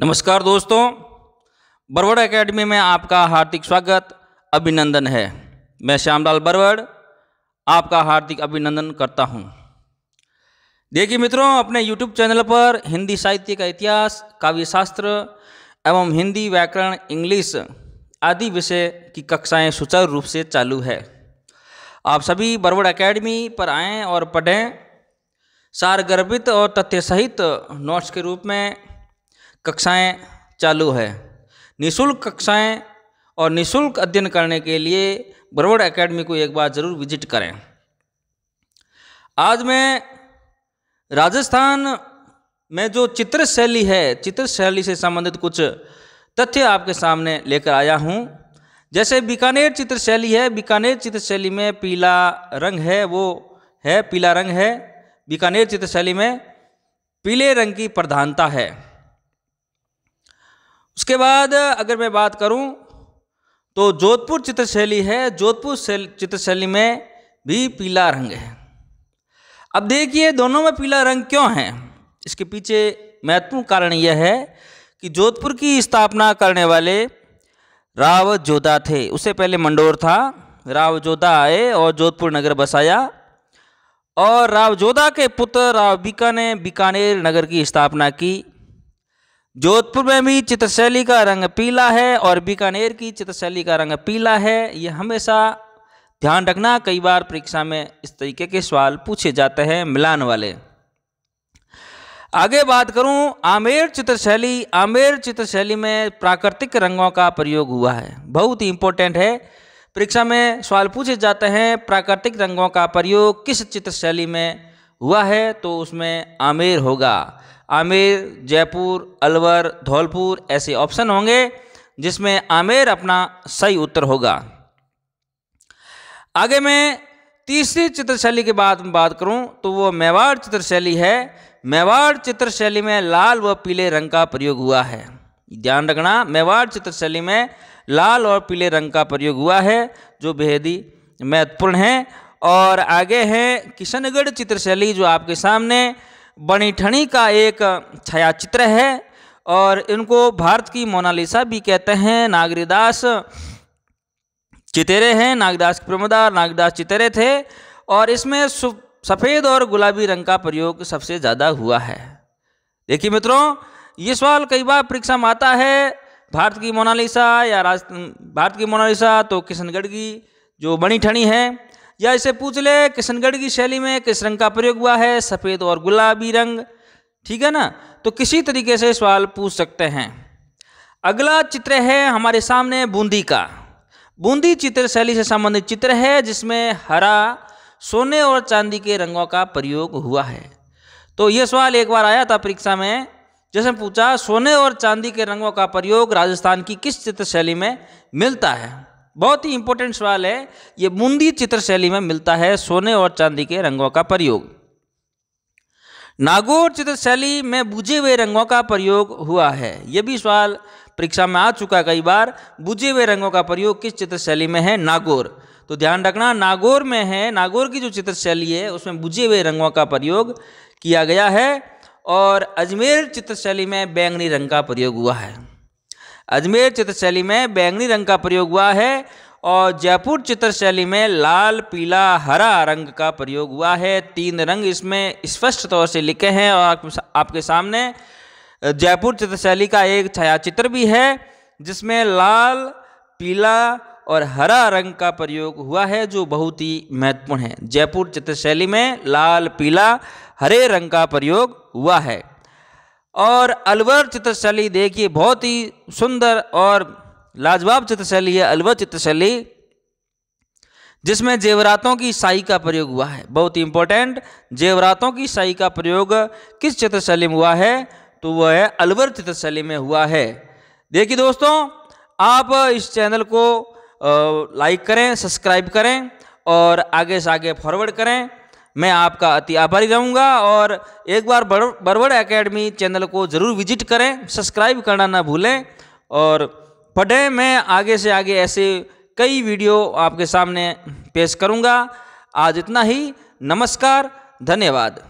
नमस्कार दोस्तों, बरवड़ एकेडमी में आपका हार्दिक स्वागत, अभिनंदन है। मैं श्यामलाल बरवड़, आपका हार्दिक अभिनंदन करता हूँ। देखिए मित्रों, अपने YouTube चैनल पर हिंदी साहित्य का इतिहास काव्य शास्त्र एवं हिंदी व्याकरण, इंग्लिश आदि विषय की कक्षाएँ सुचारू रूप से चालू है। आप सभी बरवड़ एकेडमी पर आएँ और पढ़ें। सार गर्भित और तथ्य सहित नोट्स के रूप में कक्षाएँ चालू है। निशुल्क कक्षाएँ और निशुल्क अध्ययन करने के लिए बरवड़ एकेडमी को एक बार ज़रूर विज़िट करें। आज मैं राजस्थान में जो चित्र शैली है, चित्र शैली से संबंधित कुछ तथ्य आपके सामने लेकर आया हूँ। जैसे बीकानेर चित्र शैली है, बीकानेर चित्र शैली में पीला रंग है, वो है पीला रंग है। बीकानेर चित्र शैली में पीले रंग की प्रधानता है। उसके बाद अगर मैं बात करूँ तो जोधपुर चित्रशैली है। जोधपुर चित्रशैली में भी पीला रंग है। अब देखिए, दोनों में पीला रंग क्यों है? इसके पीछे महत्वपूर्ण कारण यह है कि जोधपुर की स्थापना करने वाले राव जोधा थे। उससे पहले मंडोर था, राव जोधा आए और जोधपुर नगर बसाया। और राव जोधा के पुत्र राव बीका ने बीकानेर नगर की स्थापना की। जोधपुर में भी चित्रशैली का रंग पीला है और बीकानेर की चित्रशैली का रंग पीला है। ये हमेशा ध्यान रखना, कई बार परीक्षा में इस तरीके के सवाल पूछे जाते हैं मिलान वाले। आगे बात करूँ, आमेर चित्रशैली आमेर चित्रशैली में प्राकृतिक रंगों का प्रयोग हुआ है। बहुत ही इंपॉर्टेंट है। परीक्षा में सवाल पूछे जाते हैं, प्राकृतिक रंगों का प्रयोग किस चित्रशैली में हुआ है तो उसमें आमेर होगा। आमेर, जयपुर, अलवर, धौलपुर ऐसे ऑप्शन होंगे, जिसमें आमेर अपना सही उत्तर होगा। आगे मैं तीसरी चित्रशैली के बाद बात करूँ तो वो मेवाड़ चित्रशैली है। मेवाड़ चित्रशैली में लाल व पीले रंग का प्रयोग हुआ है। ध्यान रखना, मेवाड़ चित्रशैली में लाल और पीले रंग का प्रयोग हुआ है, जो बेहद ही महत्वपूर्ण है। और आगे है किशनगढ़ चित्रशैली जो आपके सामने बनीठनी का एक छाया चित्र है और इनको भारत की मोनालिसा भी कहते हैं, नागरीदास चितेरे हैं, नागदास प्रमोदार, नागदास चितेरे थे और इसमें सफ़ेद और गुलाबी रंग का प्रयोग सबसे ज़्यादा हुआ है। देखिए मित्रों, ये सवाल कई बार परीक्षा में आता है, भारत की मोनालिसा या राज, भारत की मोनालिसा तो किशनगढ़ की जो बनी ठनी है या इसे पूछ ले, किशनगढ़ की शैली में किस रंग का प्रयोग हुआ है, सफ़ेद और गुलाबी रंग? ठीक है ना? तो किसी तरीके से सवाल पूछ सकते हैं। अगला चित्र है हमारे सामने बूंदी का। बूंदी चित्र शैली से संबंधित चित्र है, जिसमें हरा, सोने और चांदी के रंगों का प्रयोग हुआ है। तो ये सवाल एक बार आया था परीक्षा में जैसे पूछा, सोने और चांदी के रंगों का प्रयोग राजस्थान की किस चित्र शैली में मिलता है? बहुत ही इंपॉर्टेंट सवाल है, ये बूंदी चित्र शैली में मिलता है सोने और चांदी के रंगों का प्रयोग। नागौर चित्र शैली में बुझे हुए रंगों का प्रयोग हुआ है। यह भी सवाल परीक्षा में आ चुका कई बार, बुझे हुए रंगों का प्रयोग किस चित्र शैली में है? नागौर। तो ध्यान रखना, नागौर में है, नागौर की जो चित्र शैली है, उसमें बुझे हुए रंगों का प्रयोग किया गया है और अजमेर चित्र शैली में बैंगनी रंग का प्रयोग हुआ है। अजमेर चित्रशैली में बैंगनी रंग का प्रयोग हुआ है और जयपुर चित्रशैली में लाल, पीला, हरा रंग का प्रयोग हुआ है। तीन रंग इसमें स्पष्ट तौर से लिखे हैं और आपके सामने जयपुर चित्रशैली का एक छायाचित्र भी है, जिसमें लाल, पीला और हरा रंग का प्रयोग हुआ है, जो बहुत ही महत्वपूर्ण है। जयपुर चित्रशैली में लाल, पीला, हरे रंग का प्रयोग हुआ है। और अलवर चित्रशैली देखिए, बहुत ही सुंदर और लाजवाब चित्रशैली है अलवर चित्रशैली, जिसमें जेवरातों की साई का प्रयोग हुआ है। बहुत ही इंपॉर्टेंट जेवरातों की साई का प्रयोग किस चित्रशैली में हुआ है? तो वह है अलवर चित्रशैली में हुआ है। देखिए दोस्तों, आप इस चैनल को लाइक करें सब्सक्राइब करें और आगे से आगे फॉरवर्ड करें। मैं आपका अति आभारी रहूँगा और एक बार बरवड़ एकेडमी चैनल को ज़रूर विज़िट करें सब्सक्राइब करना ना भूलें और पढ़ें। मैं आगे से आगे ऐसे कई वीडियो आपके सामने पेश करूँगा। आज इतना ही, नमस्कार, धन्यवाद।